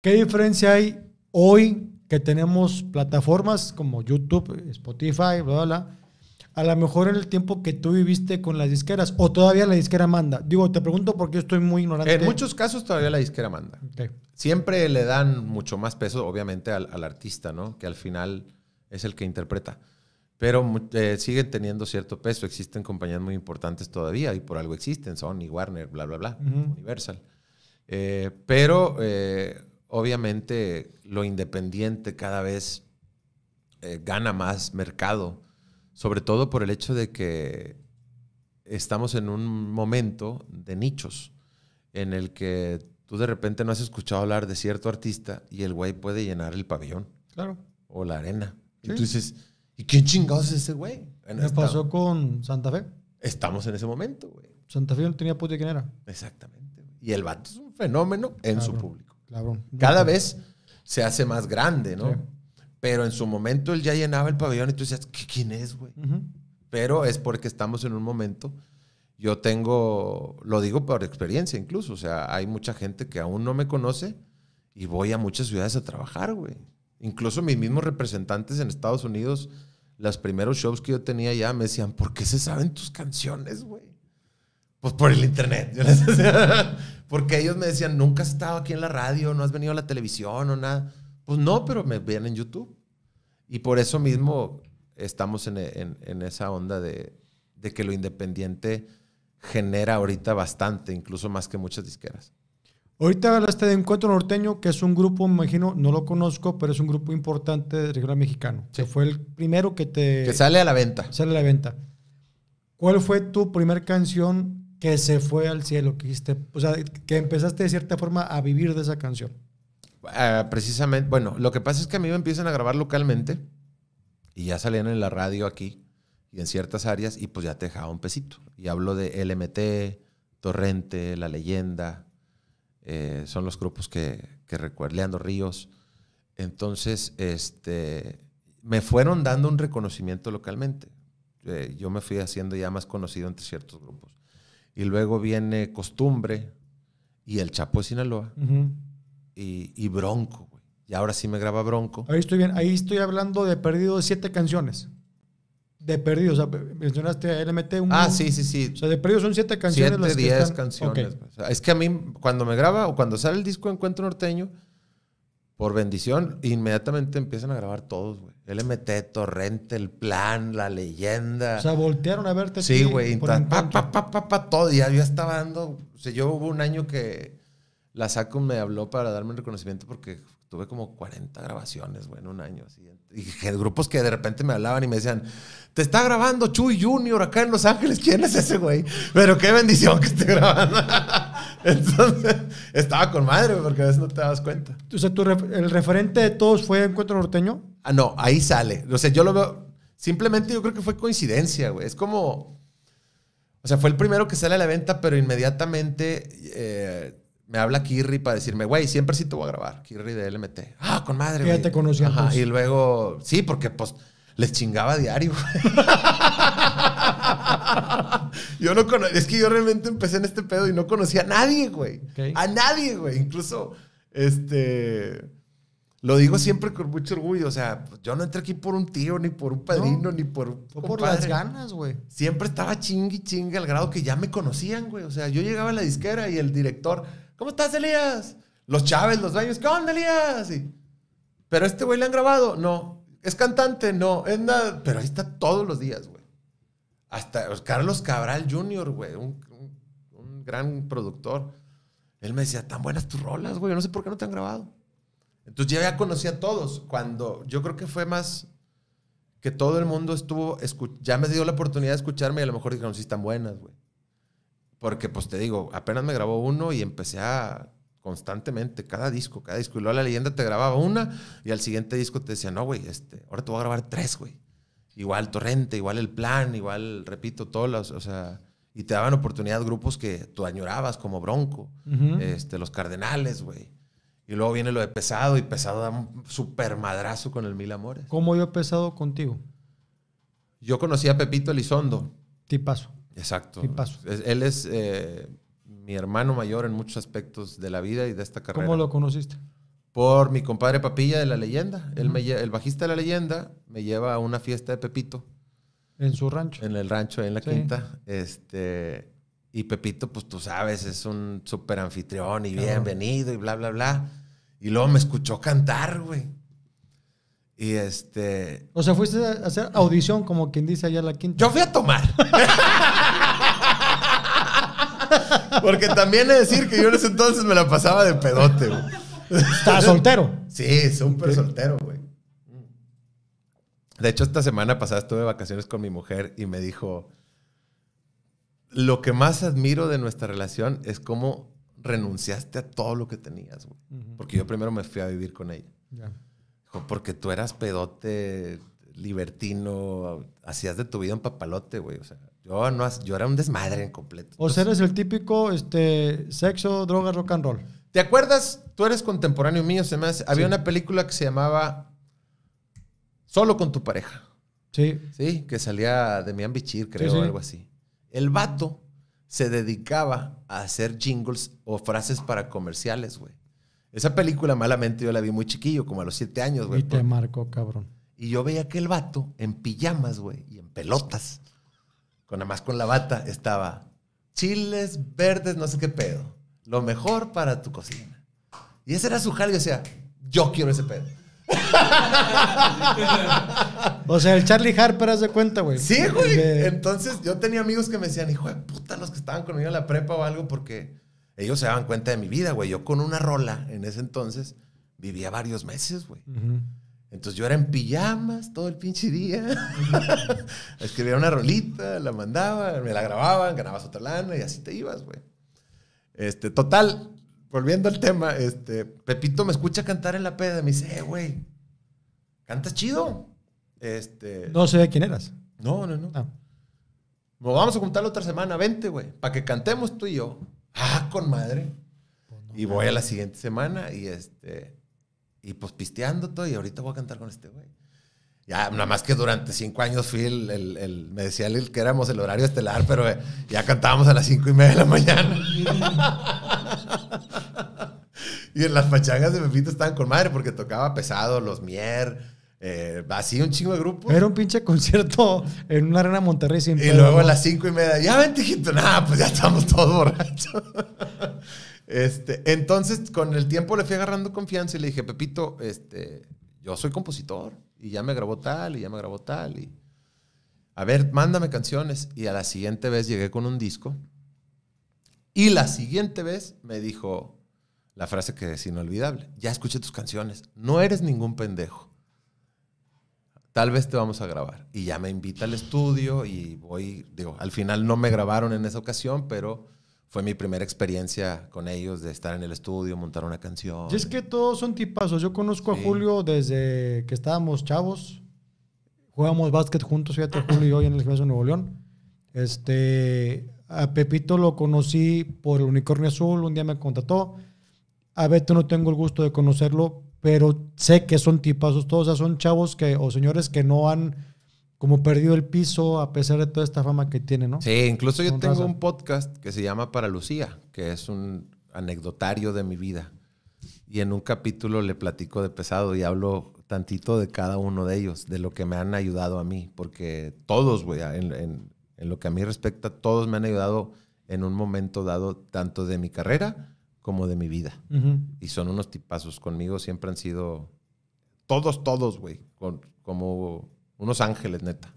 ¿Qué diferencia hay hoy que tenemos plataformas como YouTube, Spotify, bla, bla, bla? A lo mejor en el tiempo que tú viviste con las disqueras, o todavía la disquera manda. Digo, te pregunto porque yo estoy muy ignorante. En muchos casos todavía la disquera manda. Ok. Siempre le dan mucho más peso, obviamente, al, al artista, ¿no? Que al final es el que interpreta. Pero eh, siguen teniendo cierto peso. Existen compañías muy importantes todavía y por algo existen. Sony, Warner, bla, bla, bla. Ujú. Universal. Eh, pero eh, obviamente lo independiente cada vez eh, gana más mercado. Sobre todo por el hecho de que estamos en un momento de nichos en el que tú de repente no has escuchado hablar de cierto artista y el güey puede llenar el pabellón Claro. o la arena. Y Sí. tú dices, ¿y quién chingados es ese güey? Bueno, Me está- pasó con Santa Fe. Estamos en ese momento, güey. Santa Fe no tenía puta quién era. Exactamente. Y el vato es un fenómeno en su público. Cabrón. Cada vez se hace más grande, ¿no? Sí. Pero en su momento él ya llenaba el pabellón y tú decías, ¿qué- ¿quién es, güey? Pero es porque estamos en un momento. Yo tengo, lo digo por experiencia incluso, o sea, hay mucha gente que aún no me conoce y voy a muchas ciudades a trabajar, güey. Incluso mis mismos representantes en Estados Unidos, los primeros shows que yo tenía ya me decían, ¿por qué se saben tus canciones, güey? Pues por el internet. Yo les decía, porque ellos me decían, nunca has estado aquí en la radio, no has venido a la televisión o nada. Pues no, pero me ven en YouTube. Y por eso mismo estamos en, en- en esa onda de, de que lo independiente genera ahorita bastante, incluso más que muchas disqueras. Ahorita hablaste de Encuentro Norteño, que es un grupo, me imagino, no lo conozco, pero es un grupo importante del regional mexicano. Sí. Que fue el primero que te Que sale a la venta. sale a la venta. ¿Cuál fue tu primer canción que se fue al cielo? Que dijiste, o sea, que empezaste de cierta forma a vivir de esa canción. Ah, precisamente, bueno, lo que pasa es que a mí me empiezan a grabar localmente y ya salían en la radio aquí y en ciertas áreas y pues ya te dejaba un pesito. Y hablo de LMT, Torrente, La Leyenda, eh, son los grupos que, que recuerdo, Leandro Ríos. Entonces, este, me fueron dando un reconocimiento localmente. Eh, yo me fui haciendo ya más conocido entre ciertos grupos. Y luego viene Costumbre y El Chapo de Sinaloa y, y Bronco, güey. Y ahora sí me graba Bronco. Ahí estoy bien. Ahí estoy hablando de perdido de siete canciones. De perdido. O sea, mencionaste a LMT. Un, Ah, sí, sí, sí. O sea, de perdido son siete canciones. Siete, las que diez están- canciones. O sea, es que a mí, cuando me graba o cuando sale el disco Encuentro Norteño, por bendición, inmediatamente empiezan a grabar todos, güey. LMT, Torrente, El Plan, La Leyenda. O sea, voltearon a verte. sí, güey. Pa, pa, pa, pa, pa, todo. Ya yo estaba dando. O sea, yo hubo un año que la SACO me habló para darme un reconocimiento porque tuve como 40 grabaciones, güey, en un año. Así. Y grupos que de repente me hablaban y me decían, te está grabando Chuy Junior acá en Los Ángeles. ¿Quién es ese güey? Pero qué bendición que esté grabando. Entonces, estaba con madre, porque a veces no te das cuenta. O sea, tu ref- el referente de todos fue Encuentro Norteño. Ah, no, ahí sale. O sea, yo lo veo. Simplemente yo creo que fue coincidencia, güey. Es como. O sea, fue el primero que sale a la venta, pero inmediatamente eh, me habla Kirri para decirme, güey, siempre sí te voy a grabar. Kirri de LMT. Ah, con madre, Que ya güey. te conocían, Ajá, pues. Y luego, sí, porque pues les chingaba a diario, güey. yo no cono- Es que yo realmente empecé en este pedo y no conocía a nadie, güey. A nadie, güey. Incluso, este. Lo digo siempre con mucho orgullo. O sea, yo no entré aquí por un tío, ni por un padrino, ni por un Fue por las ganas, güey. Siempre estaba chingue, chingue al grado que ya me conocían, güey. O sea, yo llegaba a la disquera y el director, ¿cómo estás, Elías? Los Chávez, los dueños, ¿qué onda, Elías? Y, pero este güey le han grabado. No. ¿Es cantante? No. Es nada. Pero ahí está todos los días, güey. Hasta Carlos Cabral Jr., güey. Un, un- un gran productor. Él me decía, tan buenas tus rolas, güey. Yo no sé por qué no te han grabado. Entonces yo ya conocí a todos. Cuando yo creo que fue más que todo el mundo estuvo, ya me dio la oportunidad de escucharme y a lo mejor dijeron, sí, están buenas, güey. Porque, pues te digo, apenas me grabó uno y empecé a constantemente, cada disco, cada disco. Y luego la leyenda te grababa una y al siguiente disco te decía, no, güey, este, ahora te voy a grabar tres, güey. Igual Torrente, igual El Plan, igual, repito, todos los, o sea, y te daban oportunidad grupos que tú añorabas, como Bronco, este, Los Cardenales, güey. Y luego viene lo de Pesado y Pesado da un super madrazo con el Mil Amores. ¿Cómo yo he pesado contigo? Yo conocí a Pepito Elizondo. Tipazo. Exacto. Tipazo. Él es eh, mi hermano mayor en muchos aspectos de la vida y de esta carrera. ¿Cómo lo conociste? por mi compadre Papilla de la leyenda. Él me el bajista de la leyenda me lleva a una fiesta de Pepito En su rancho. en el rancho, en la Sí. quinta. Este, y Pepito, pues tú sabes, es un súper anfitrión y bienvenido y bla, bla, bla. Y luego me escuchó cantar, güey. Y este, O sea, fuiste a hacer audición, como quien dice allá en la quinta. Yo fui a tomar. Porque también he de decir que yo en ese entonces me la pasaba de pedote, güey. Estaba soltero. Sí, súper soltero, güey. De hecho, esta semana pasada estuve de vacaciones con mi mujer y me dijo, lo que más admiro de nuestra relación es cómo renunciaste a todo lo que tenías, güey. Porque yo primero me fui a vivir con ella. Porque tú eras pedote, libertino, hacías de tu vida un papalote, güey. O sea, yo, no, yo era un desmadre en completo. O sea, eres el típico este, sexo, droga, rock and roll. ¿Te acuerdas? Tú eres contemporáneo mío, se me hace. Había Sí. una película que se llamaba Solo con tu pareja, Sí. ¿sí? Que salía de Mian Bichir, creo, Sí, sí. o algo así. El vato se dedicaba a hacer jingles o frases para comerciales, güey. Esa película, malamente, yo la vi muy chiquillo, como a los siete años, güey. Y te marcó, cabrón. Y yo veía que el vato en pijamas, güey, y en pelotas, con nada más con la bata, estaba chiles verdes, no sé qué pedo. Lo mejor para tu cocina. Y ese era su jale, o sea, yo quiero ese pedo. O sea, el Charlie Harper, haz de cuenta, güey. Sí, güey. De- Entonces yo tenía amigos que me decían, hijo de puta, los que estaban conmigo en la prepa o algo, porque ellos se daban cuenta de mi vida, güey. Yo con una rola en ese entonces vivía varios meses, güey. Entonces yo era en pijamas todo el pinche día. Escribía una rolita, la mandaba, me la grababan, ganabas otra lana y así te ibas, güey. Este, total, volviendo al tema, este, Pepito me escucha cantar en la peda y me dice, eh, güey, cantas chido. Este, No sé de quién eras. no, no, no. Ah. Nos vamos a juntar la otra semana, vente, güey, para que cantemos tú y yo. Ah, con madre. Y voy a la siguiente semana y este. Y pues pisteando todo, y ahorita voy a cantar con este güey. Ya, nada más que durante cinco años fui el, el- el- me decía él que éramos el horario estelar, pero eh, ya cantábamos a las cinco y media de la mañana. y en las pachangas de Pepito estaban con madre porque tocaba pesado, los Mier, eh, así un chingo de grupos. Era un pinche concierto en una arena Monterrey sin Y pedo, luego ¿no? a las cinco y media, ya vente, hijito. Nada, pues ya estamos todos borrachos. este, entonces, con el tiempo le fui agarrando confianza y le dije, Pepito, este, yo soy compositor. Y ya me grabó tal, y ya me grabó tal. Y, a ver, mándame canciones. Y a la siguiente vez llegué con un disco. Y la siguiente vez me dijo la frase que es inolvidable. Ya escuché tus canciones. No eres ningún pendejo tal vez te vamos a grabar. Y ya me invita al estudio y voy, digo, al final no me grabaron en esa ocasión, pero fue mi primera experiencia con ellos de estar en el estudio, montar una canción. Y es que todos son tipazos. Yo conozco Sí. a Julio desde que estábamos chavos. Jugábamos básquet juntos, fíjate, Julio y yo en el gimnasio de Nuevo León. Este, a Pepito lo conocí por el Unicornio Azul, un día me contrató. A Beto no tengo el gusto de conocerlo, pero sé que son tipazos todos. O sea, son chavos que, o señores que no han como perdido el piso a pesar de toda esta fama que tienen, ¿no? Sí, incluso yo tengo raza. un podcast que se llama Para Lucía, que es un anecdotario de mi vida. Y en un capítulo le platico de pesado y hablo tantito de cada uno de ellos, de lo que me han ayudado a mí, porque todos, güey, en, en- en lo que a mí respecta, todos me han ayudado en un momento dado, tanto de mi carrera como de mi vida. Y son unos tipazos conmigo, siempre han sido todos, todos, güey, con- como unos ángeles, neta.